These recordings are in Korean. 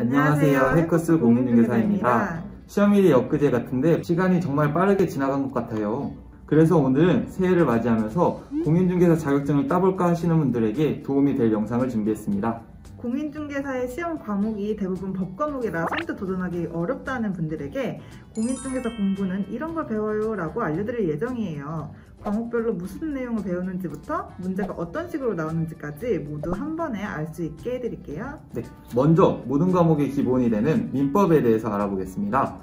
안녕하세요. 해커스 공인중개사입니다. 시험일이 엊그제 같은데 시간이 정말 빠르게 지나간 것 같아요. 그래서 오늘은 새해를 맞이하면서 공인중개사 자격증을 따볼까 하시는 분들에게 도움이 될 영상을 준비했습니다. 공인중개사의 시험 과목이 대부분 법 과목이라 선뜻 도전하기 어렵다는 분들에게 공인중개사 공부는 이런 걸 배워요 라고 알려드릴 예정이에요. 과목별로 무슨 내용을 배우는지부터 문제가 어떤 식으로 나오는지까지 모두 한 번에 알 수 있게 해드릴게요. 네, 먼저 모든 과목의 기본이 되는 민법에 대해서 알아보겠습니다.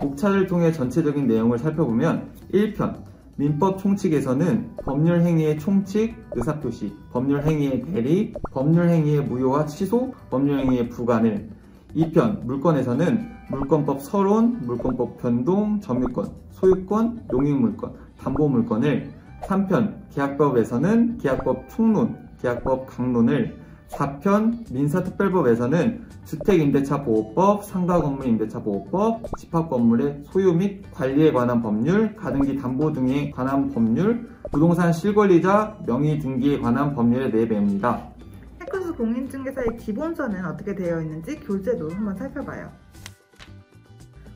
목차를 통해 전체적인 내용을 살펴보면 1편 민법 총칙에서는 법률 행위의 총칙, 의사표시, 법률 행위의 대리, 법률 행위의 무효와 취소, 법률 행위의 부관을 2편 물권에서는 물권법 서론, 물권법 변동, 점유권, 소유권, 용익물권, 담보물권을 3편 계약법에서는 계약법 총론, 계약법 강론을 4편 민사특별법에서는 주택임대차보호법, 상가건물임대차보호법, 집합건물의 소유 및 관리에 관한 법률, 가등기 담보 등에 관한 법률, 부동산 실권리자 명의 등기에 관한 법률의 네 배입니다. 해커스 공인중개사의 기본서는 어떻게 되어 있는지 교재도 한번 살펴봐요.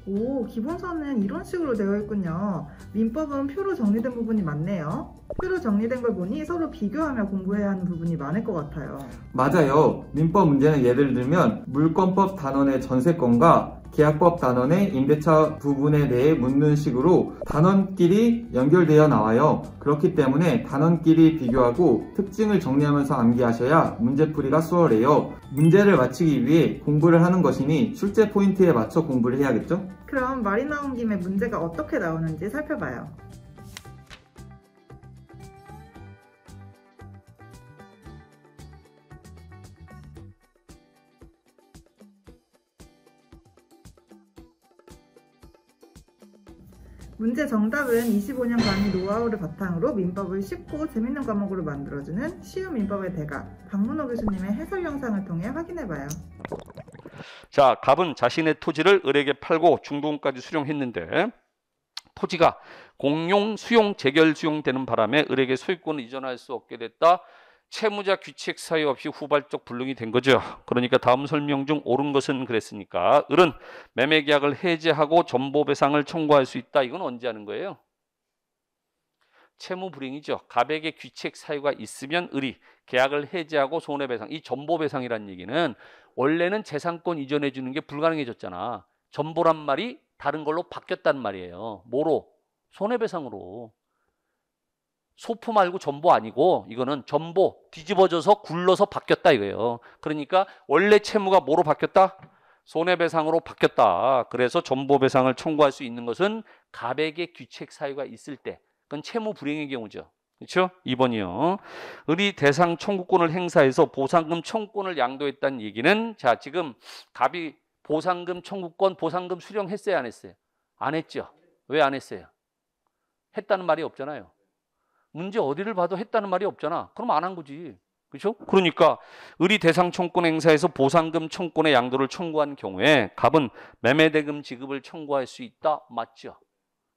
오, 기본서는 이런 식으로 되어 있군요. 민법은 표로 정리된 부분이 많네요. 표로 정리된 걸 보니 서로 비교하며 공부해야 하는 부분이 많을 것 같아요. 맞아요. 민법 문제는 예를 들면 물권법 단원의 전세권과 계약법 단원의 임대차 부분에 대해 묻는 식으로 단원끼리 연결되어 나와요. 그렇기 때문에 단원끼리 비교하고 특징을 정리하면서 암기하셔야 문제풀이가 수월해요. 문제를 맞히기 위해 공부를 하는 것이니 출제 포인트에 맞춰 공부를 해야겠죠? 그럼 말이 나온 김에 문제가 어떻게 나오는지 살펴봐요. 문제 정답은 25년 강의 노하우를 바탕으로 민법을 쉽고 재밌는 과목으로 만들어주는 쉬운 민법의 대가 박문호 교수님의 해설 영상을 통해 확인해봐요. 자, 갑은 자신의 토지를 을에게 팔고 중도금까지 수령했는데 토지가 공용, 수용, 재결 수용되는 바람에 을에게 소유권을 이전할 수 없게 됐다. 채무자 규칙 사유 없이 후발적 불능이 된 거죠. 그러니까 다음 설명 중 옳은 것은 그랬으니까 을은 매매 계약을 해제하고 전보 배상을 청구할 수 있다. 이건 언제 하는 거예요? 채무 불이행이죠. 갑에게 규칙 사유가 있으면 을이 계약을 해제하고 손해 배상. 이 전보 배상이란 얘기는 원래는 재산권 이전해 주는 게 불가능해졌잖아. 전보란 말이 다른 걸로 바뀌었단 말이에요. 뭐로? 손해 배상으로. 소프 말고 전보 아니고 이거는 전보 뒤집어져서 굴러서 바뀌었다 이거예요. 그러니까 원래 채무가 뭐로 바뀌었다? 손해배상으로 바뀌었다. 그래서 전보배상을 청구할 수 있는 것은 갑에게 규책 사유가 있을 때 그건 채무 불이행의 경우죠. 그렇죠? 2번이요. 을이 대상 청구권을 행사해서 보상금 청구권을 양도했다는 얘기는 자 지금 갑이 보상금 청구권 보상금 수령했어요 안 했어요? 안 했죠. 왜 안 했어요? 했다는 말이 없잖아요. 문제 어디를 봐도 했다는 말이 없잖아. 그럼 안 한 거지. 그렇죠? 그러니까 을이 대상 청구권 행사에서 보상금 청구권의 양도를 청구한 경우에 갑은 매매 대금 지급을 청구할 수 있다. 맞죠?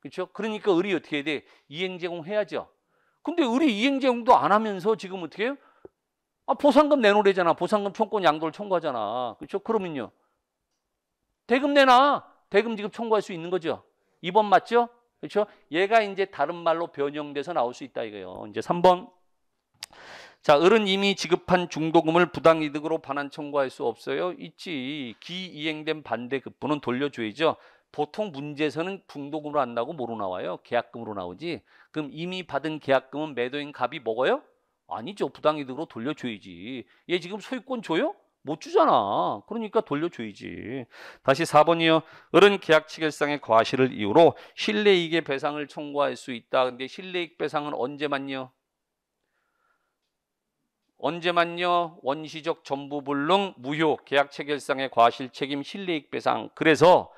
그렇죠? 그러니까 을이 어떻게 해야 돼? 이행 제공해야죠. 근데 을이 이행 제공도 안 하면서 지금 어떻게 해요? 아, 보상금 내놓으래잖아. 보상금 청구권 양도를 청구하잖아. 그렇죠? 그러면요. 대금 내놔. 대금 지급 청구할 수 있는 거죠. 2번 맞죠? 그렇죠? 얘가 이제 다른 말로 변형돼서 나올 수 있다 이거예요. 이제 3번. 자, 을은 이미 지급한 중도금을 부당이득으로 반환 청구할 수 없어요. 있지. 기이행된 반대 급부는 돌려줘야죠. 보통 문제에서는 중도금으로 안 나오고 뭐로 나와요? 계약금으로 나오지. 그럼 이미 받은 계약금은 매도인 갑이 먹어요? 아니죠. 부당이득으로 돌려줘야지. 얘 지금 소유권 줘요? 못 주잖아. 그러니까 돌려줘야지. 다시 4번이요. 을은 계약 체결상의 과실을 이유로 실내이익의 배상을 청구할 수 있다. 근데 실내이익 배상은 언제만요? 언제만요? 원시적 전부불능 무효 계약 체결상의 과실 책임 실내이익 배상. 그래서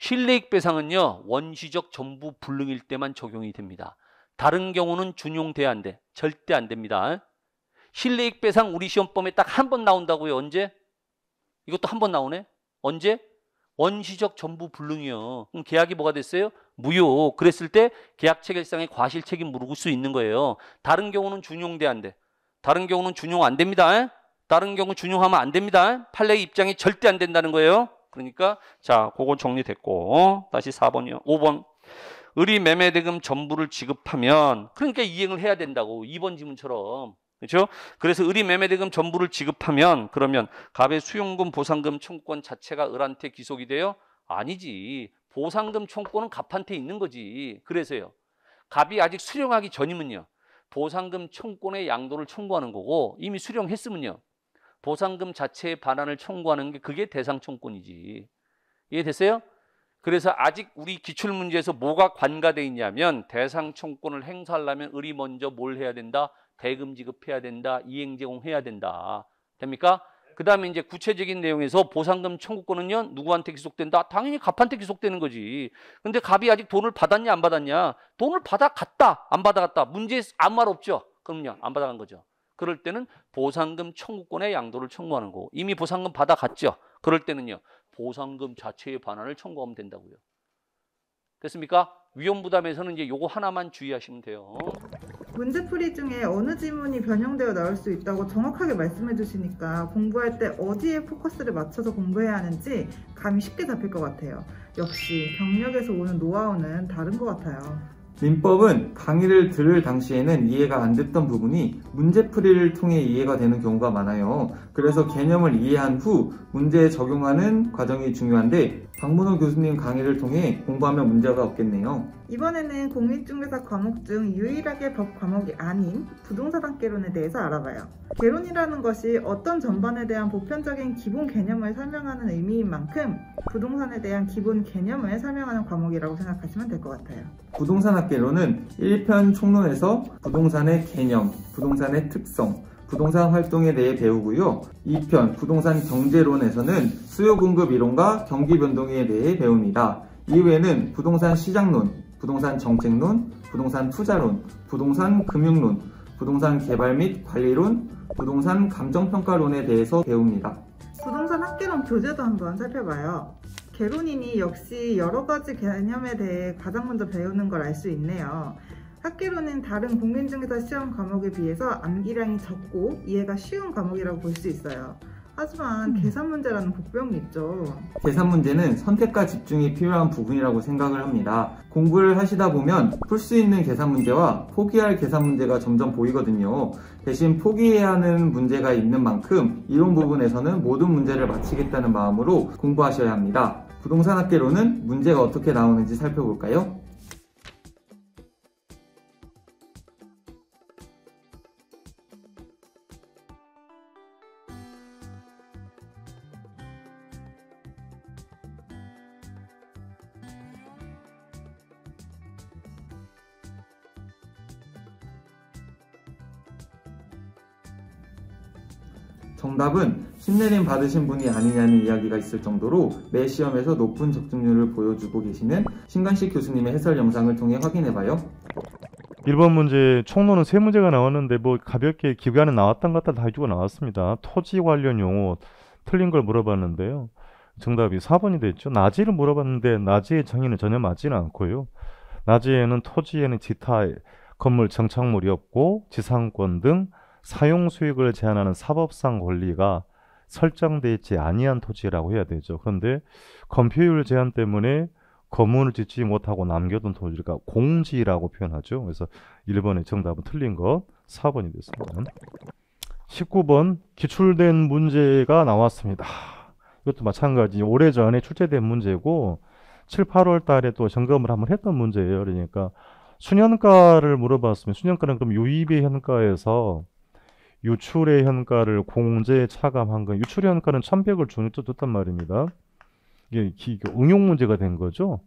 실내익 배상은요 원시적 전부 불능일 때만 적용이 됩니다. 다른 경우는 준용돼야 안 돼. 절대 안 됩니다. 실내익 배상 우리 시험범에 딱 한 번 나온다고요. 언제? 이것도 한 번 나오네. 언제? 원시적 전부 불능이요. 그럼 계약이 뭐가 됐어요? 무효. 그랬을 때 계약 체결상의 과실 책임 물을 수 있는 거예요. 다른 경우는 준용돼 안 돼. 다른 경우는 준용 안 됩니다. 다른 경우 준용하면 안 됩니다. 판례 입장이 절대 안 된다는 거예요. 그러니까 자, 그거 정리됐고 다시 4번이요. 5번. 의리 매매 대금 전부를 지급하면 그러니까 이행을 해야 된다고 2번 지문처럼 그렇죠? 그래서 의리 매매 대금 전부를 지급하면 그러면 갑의 수용금 보상금 청구권 자체가 을한테 기속이 돼요? 아니지. 보상금 청구권은 갑한테 있는 거지. 그래서요. 갑이 아직 수령하기 전이면요. 보상금 청구권의 양도를 청구하는 거고 이미 수령했으면요. 보상금 자체의 반환을 청구하는 게 그게 대상 청구권이지. 이해됐어요? 그래서 아직 우리 기출 문제에서 뭐가 관가돼 있냐면 대상 청구권을 행사하려면 을이 먼저 뭘 해야 된다? 대금 지급해야 된다. 이행 제공해야 된다. 됩니까? 그 다음에 이제 구체적인 내용에서 보상금 청구권은요, 누구한테 기속된다? 당연히 갑한테 기속되는 거지. 근데 갑이 아직 돈을 받았냐, 안 받았냐? 돈을 받아갔다, 안 받아갔다. 문제에 아무 말 없죠? 그럼요, 안 받아간 거죠. 그럴 때는 보상금 청구권의 양도를 청구하는 거고, 이미 보상금 받아갔죠? 그럴 때는요, 보상금 자체의 반환을 청구하면 된다고요. 됐습니까? 위험부담에서는 이제 요거 하나만 주의하시면 돼요. 문제풀이 중에 어느 지문이 변형되어 나올 수 있다고 정확하게 말씀해 주시니까 공부할 때 어디에 포커스를 맞춰서 공부해야 하는지 감이 쉽게 잡힐 것 같아요. 역시 경력에서 오는 노하우는 다른 것 같아요. 민법은 강의를 들을 당시에는 이해가 안 됐던 부분이 문제풀이를 통해 이해가 되는 경우가 많아요. 그래서 개념을 이해한 후 문제에 적용하는 과정이 중요한데 박문호 교수님 강의를 통해 공부하면 문제가 없겠네요. 이번에는 공인중개사 과목 중 유일하게 법 과목이 아닌 부동산학개론에 대해서 알아봐요. 개론이라는 것이 어떤 전반에 대한 보편적인 기본 개념을 설명하는 의미인 만큼 부동산에 대한 기본 개념을 설명하는 과목이라고 생각하시면 될 것 같아요. 부동산학 개론은 1편 총론에서 부동산의 개념, 부동산의 특성, 부동산 활동에 대해 배우고요. 2편 부동산 경제론에서는 수요 공급 이론과 경기 변동에 대해 배웁니다. 이후에는 부동산 시장론, 부동산 정책론, 부동산 투자론, 부동산 금융론, 부동산 개발 및 관리론, 부동산 감정평가론에 대해서 배웁니다. 부동산 학개론 교재도 한번 살펴봐요. 개론이니 역시 여러 가지 개념에 대해 가장 먼저 배우는 걸 알 수 있네요. 학개론은 다른 공인중개사 시험 과목에 비해서 암기량이 적고 이해가 쉬운 과목이라고 볼 수 있어요. 하지만 계산 문제라는 복병이 있죠. 계산 문제는 선택과 집중이 필요한 부분이라고 생각을 합니다. 공부를 하시다 보면 풀 수 있는 계산 문제와 포기할 계산 문제가 점점 보이거든요. 대신 포기해야 하는 문제가 있는 만큼 이론 부분에서는 모든 문제를 마치겠다는 마음으로 공부하셔야 합니다. 부동산 학계로는 문제가 어떻게 나오는지 살펴볼까요? 정답은 신내림 받으신 분이 아니냐는 이야기가 있을 정도로 매 시험에서 높은 적중률을 보여주고 계시는 신관식 교수님의 해설 영상을 통해 확인해봐요. 1번 문제 총론은 세 문제가 나왔는데 뭐 가볍게 기간에 나왔던 것들 다 해주고 나왔습니다. 토지 관련 용어 틀린 걸 물어봤는데요. 정답이 4번이 됐죠. 나지를 물어봤는데 나지의 정의는 전혀 맞지는 않고요. 나지에는 토지에는 지타 건물 정착물이 없고 지상권 등 사용 수익을 제한하는 사법상 권리가 설정돼 있지 아니한 토지라고 해야 되죠. 그런데 건폐율 제한 때문에 건물을 짓지 못하고 남겨둔 토지가 공지라고 표현하죠. 그래서 1번의 정답은 틀린 것 4번이 됐습니다. 19번 기출된 문제가 나왔습니다. 이것도 마찬가지 오래전에 출제된 문제고 7, 8월 달에 또 점검을 한번 했던 문제예요. 그러니까 수년가를 물어봤으면 수년가는 그럼 유입의 현가에서 유출의 현가를 공제 차감한 건 유출의 현가는 1100을 준했단 말입니다. 이게 기, 응용 문제가 된 거죠.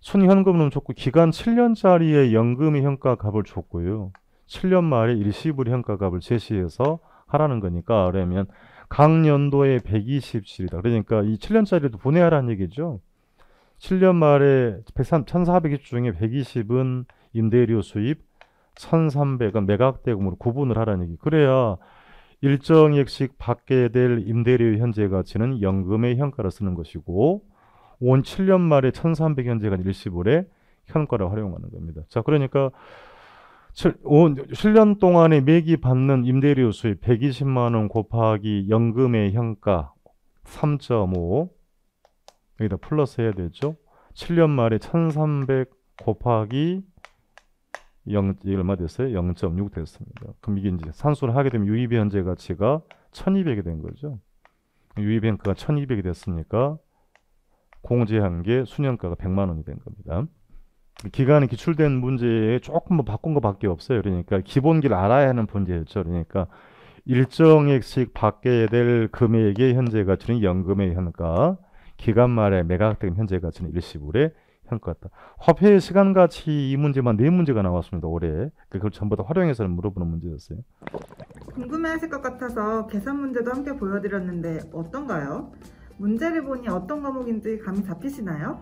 순현금은 줬고 기간 7년짜리의 연금의 현가 값을 줬고요. 7년 말에 일시불 현가 값을 제시해서 하라는 거니까 그러면 각 연도에 127이다. 그러니까 이 7년짜리도 보내야라는 얘기죠. 7년 말에 1,420 중에 120은 임대료 수입, 1,300은 매각 대금으로 구분을 하라는 얘기. 그래야 일정 액씩 받게 될 임대료 현재 가치는 연금의 현가를 쓰는 것이고 온 7년 말에 1,300 현재가 일시불에 현가를 활용하는 겁니다. 자, 그러니까 칠- 오- 7년 동안에 매기 받는 임대료 수입 120만 원 곱하기 연금의 현가 3.5 여기다 플러스 해야 되죠. 7년 말에 1300 곱하기 0 이게 얼마 됐어요? 0.6 됐습니다. 그럼 이게 이제 산수를 하게 되면 유입 현재 가치가 1200이 된 거죠. 유입 현가가 1200이 됐으니까 공제한 게 수년가가 100만 원이 된 겁니다. 기간이 기출된 문제에 조금 뭐 바꾼 것밖에 없어요. 그러니까 기본기를 알아야 하는 문제였죠. 그러니까 일정액씩 받게 될 금액의 현재 가치는 연금의 현가, 기간 말에 매각된 현재 가치는 일시불의 현가다. 화폐의 시간 가치 이 문제만 네 문제가 나왔습니다. 올해 그걸 전부 다 활용해서 물어보는 문제였어요. 궁금해하실 것 같아서 계산 문제도 함께 보여드렸는데 어떤가요? 문제를 보니 어떤 과목인지 감이 잡히시나요?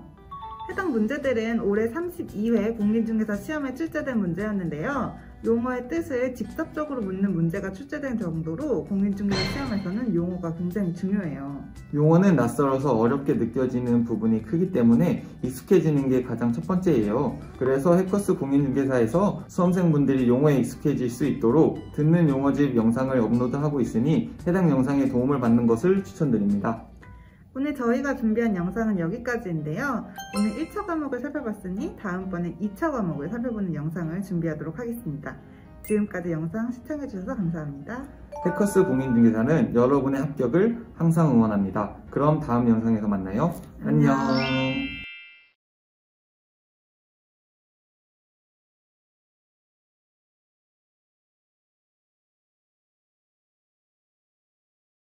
해당 문제들은 올해 32회 공인중개사 시험에 출제된 문제였는데요. 용어의 뜻을 직접적으로 묻는 문제가 출제된 정도로 공인중개사 시험에서는 용어가 굉장히 중요해요. 용어는 낯설어서 어렵게 느껴지는 부분이 크기 때문에 익숙해지는 게 가장 첫 번째예요. 그래서 해커스 공인중개사에서 수험생분들이 용어에 익숙해질 수 있도록 듣는 용어집 영상을 업로드하고 있으니 해당 영상에 도움을 받는 것을 추천드립니다. 오늘 저희가 준비한 영상은 여기까지인데요. 오늘 1차 과목을 살펴봤으니 다음번에 2차 과목을 살펴보는 영상을 준비하도록 하겠습니다. 지금까지 영상 시청해주셔서 감사합니다. 해커스 공인중개사는 여러분의 합격을 항상 응원합니다. 그럼 다음 영상에서 만나요. 안녕.